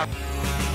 out.